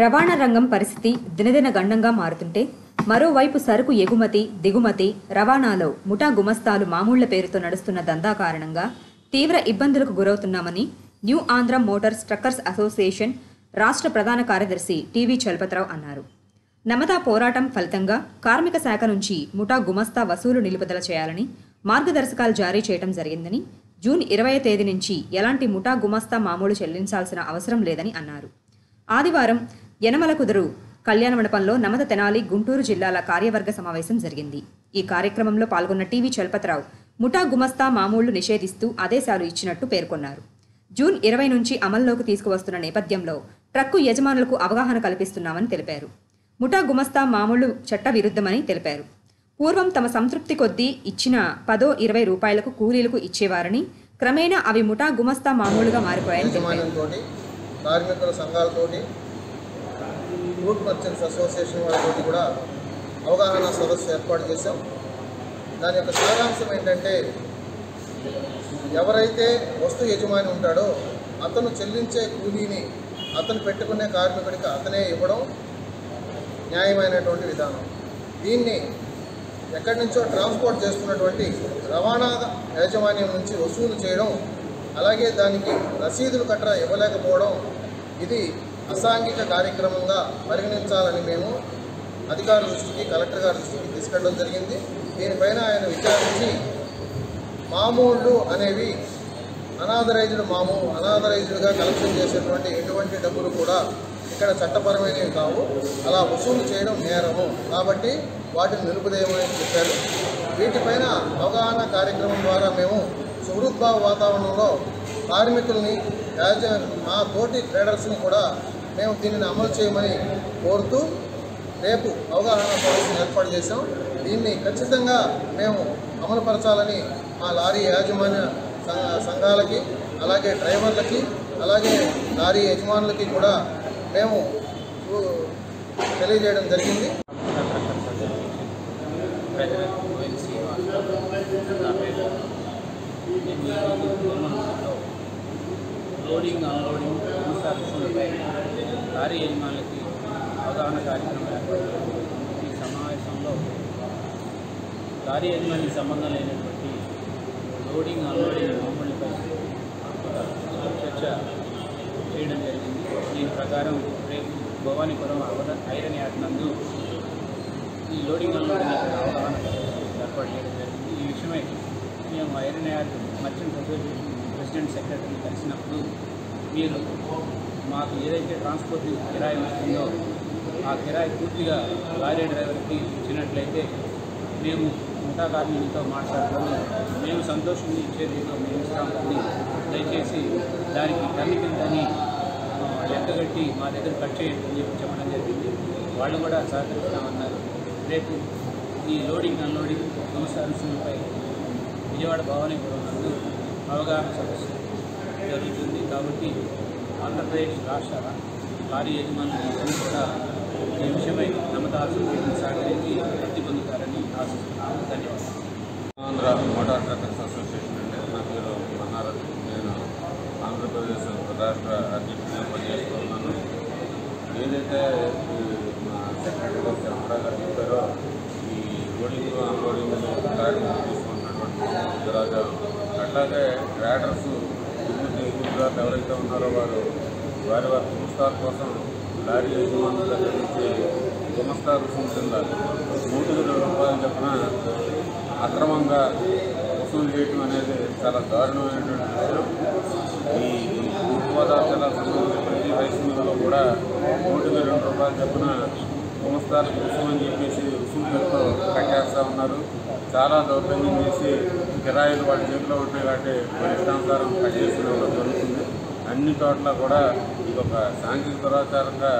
రవాణా రంగం పరిస్థితి దినదిన గండంగా మారుతుంటే మరోవైపు సరుకు ఎగుమతి దిగుమతి రవాణాలో ముఠా గుమస్తాలు మామూళ్ళ పేరుతో నడుస్తున్న దందా కారణంగా తీవ్ర ఇబ్బందులకు గురవుతున్నామని new Andhra motors truckers association రాష్ట్ర ప్రధాన కార్యదర్శి టీవీ చలపతిరావు అన్నారు. నమదా పోరాటం ఫలితంగా కార్మిక శాఖ నుంచి ముఠా గుమస్తా వసూలు నిలుపుదల చేయాలని మార్గదర్శకాలు జారీ చేయడం జరిగిందని జూన్ ఇరవై తేదీ నుంచి ఎలాంటి ముఠా గుమస్తా మామూలు చెల్లించాల్సిన అవసరం లేదని అన్నారు. ఆదివారం యనమల కుదురు కళ్యాణ మండపంలో నమద తెనాలి గుంటూరు జిల్లాల కార్యవర్గ సమావేశం జరిగింది. ఈ కార్యక్రమంలో పాల్గొన్న టీవీ చలపతిరావు ముఠా గుమస్తా మామూళ్ళు నిషేధిస్తూ ఆదేశాలు ఇచ్చినట్టు పేర్కొన్నారు. జూన్ ఇరవై నుంచి అమల్లోకి తీసుకువస్తున్న నేపథ్యంలో ట్రక్కు యజమానులకు అవగాహన కల్పిస్తున్నామని తెలిపారు. ముఠా గుమస్తా మామూలు చట్ట విరుద్ధమని తెలిపారు. పూర్వం తమ సంతృప్తి కొద్దీ ఇచ్చిన పదో ఇరవై రూపాయలకు కూలీలకు ఇచ్చేవారని క్రమేణా అవి ముఠా గుమస్తా మామూలుగా మారిపోయాయని తెలిపారు. కార్మికుల సంఘాలతోటి ఫుడ్ మర్చెంట్స్ అసోసియేషన్ వాళ్ళతో కూడా అవగాహన సదస్సు ఏర్పాటు చేశాం. దాని యొక్క సారాంశం ఏంటంటే ఎవరైతే వస్తు యజమాని ఉంటాడో అతను చెల్లించే కూలీని అతను పెట్టుకునే కార్మికుడికి అతనే ఇవ్వడం న్యాయమైనటువంటి విధానం. దీన్ని ఎక్కడి నుంచో ట్రాన్స్పోర్ట్ చేస్తున్నటువంటి రవాణా యాజమాన్యం నుంచి వసూలు చేయడం అలాగే దానికి రసీదులు కట్ట ఇవ్వలేకపోవడం ఇది అసాంఘిక కార్యక్రమంగా పరిగణించాలని మేము అధికారుల దృష్టికి కలెక్టర్ గారి దృష్టికి తీసుకెళ్ళడం జరిగింది. దీనిపైన ఆయన విచారించి మామూళ్ళు అనేవి అనాథరైజ్డ్ మాము అనాథరైజ్డ్గా కలెక్షన్ చేసేటువంటి ఎటువంటి డబ్బులు కూడా ఇక్కడ చట్టపరమైనవి కావు. అలా వసూలు చేయడం నేరము. కాబట్టి వాటిని నిలుపుదేయమని చెప్పారు. వీటిపైన అవగాహన కార్యక్రమం ద్వారా మేము సుహృద్భావ వాతావరణంలో కార్మికుల్ని యాజ మా తోటి ట్రేడర్స్ని కూడా మేము దీనిని అమలు చేయమని కోరుతూ రేపు అవగాహన సదస్సును ఏర్పాటు చేశాం. దీన్ని ఖచ్చితంగా మేము అమలుపరచాలని మా లారీ యాజమాన్య సంఘాలకి అలాగే డ్రైవర్లకి అలాగే లారీ యజమానులకి కూడా మేము తెలియజేయడం జరిగింది. Loading unloading. సర్వీసులపై లారీ యజమానులకి అవగాహన కార్యక్రమం ఏర్పాటు ఈ సమావేశంలో లారీ యజమానికి సంబంధం లేనటువంటి లోడింగ్ అన్లోడింగ్ మామూలుపై చర్చ చేయడం జరిగింది. దీని ప్రకారం రేపు భవానీపురం అవద- ఐరన్ యార్డ్ నందు ఈ లోడింగ్ అన్లోడింగ్ అవగాహన ఏర్పాటు చేయడం జరిగింది. ఈ విషయమై మేము iron yard merchant association president సెక్రటరీని కలిసినప్పుడు మీరు మాకు ఏదైతే ట్రాన్స్పోర్ట్ కిరాయి వస్తుందో ఆ కిరాయి పూర్తిగా లారీ డ్రైవర్కి ఇచ్చినట్లయితే మేము ముఠా కార్మికులతో మాట్లాడుకొని మేము సంతోషంగా ఇచ్చే రీతిలో మేము ఇస్తామని దయచేసి దానికి టన్నుకిందని లెక్కగట్టి మా దగ్గర కట్ చేయండి అని చెప్పి చెప్పడం జరిగింది. వాళ్ళు కూడా సహకరిస్తామన్నారు. రేపు ఈ లోడింగ్ అన్లోడింగ్ సంస్థలపై విజయవాడ భవానీపురం నందు అవగాహన సదస్సు జరుగుతుంది. కాబట్టి ఆంధ్రప్రదేశ్ రాష్ట్ర లారీ యజమానులు కూడా ఈ విషయమై నమ్మదాల్సిన సహకరించి వృద్ధి పొందుతారని ఆశిస్తున్నాను ధన్యవాదాలు. ఆంధ్ర మోటార్ ట్రక్కర్స్ అసోసియేషన్ అంటే నా పేరు మన్నారత్ నేను ఆంధ్రప్రదేశ్ రాష్ట్ర అధ్యక్షుడిగా పనిచేస్తున్నాను. ఏదైతే మా సెక్రటరీ గారు చంద్ర గారు చెప్పారో ఈ లోడింగ్ అన్లోడింగ్ కార్యక్రమం తీసుకుంటున్నటువంటి దురాచారం అట్లాగే ట్రాడర్స్ ఇల్లు ఎవరైతే ఉన్నారో వారు వారి వారి సంస్థల కోసం లారీ యజమానుల దగ్గర నుంచి గుమస్తా రుసుము కింద మూడు వేల రూపాయలు చొప్పున అక్రమంగా వసూలు చేయటం అనేది చాలా దారుణమైనటువంటి విషయం. ఈ తూర్పుగోదావరి జిల్లా సంబంధించిన ప్రతి రైస్ మిల్లులో కూడా నూటికి రెండు రూపాయలు చొప్పున సంస్థలకు రుసుము అని చెప్పేసి రుసుము పేరుతో కట్టేస్తూ ఉన్నారు. చాలా దౌర్జన్యం చేసి కిరాయిలు వాళ్ళ చేతిలో ఉంటాయి కాబట్టి వాళ్ళ ఇష్టానుసారం కట్ జరుగుతుంది. అన్ని చోట్ల కూడా ఇది ఒక సాంఘిక దురాచారంగా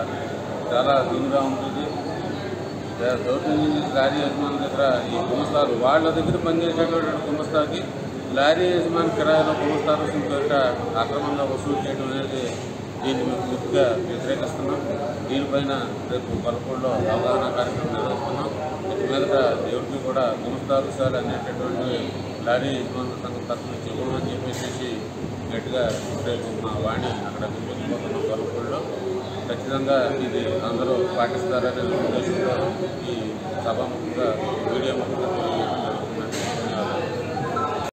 చాలా దీనిగా ఉంటుంది. దౌర్జన్యం లారీ యజమాని దగ్గర ఈ గుమస్తాలు వాళ్ళ దగ్గర పనిచేసేటటువంటి గుమస్తాకి. లారీ యజమాని కిరాయిలో గుమస్తాలు పేరిట అక్రమంగా వసూలు చేయడం అనేది దీన్ని మేము పూర్తిగా వ్యతిరేకిస్తున్నాం. దీనిపైన రేపు పలకొండలో అవగాహన కార్యక్రమం నిర్వహిస్తున్నాం. ఇటు మీదట దేవుడికి కూడా గుమస్తాలు అనేటటువంటి లారీ యజమానుల సంఘం తరఫు నుంచి అని చెప్పేసి గట్టిగా మా వాణి అక్కడ పిలిపించుకుంటున్నాం పలకొండలో ఖచ్చితంగా ఇది అందరూ పాటిస్తారనే ఉద్దేశంతో ఈ సభాముఖంగా మీడియా ముఖంగా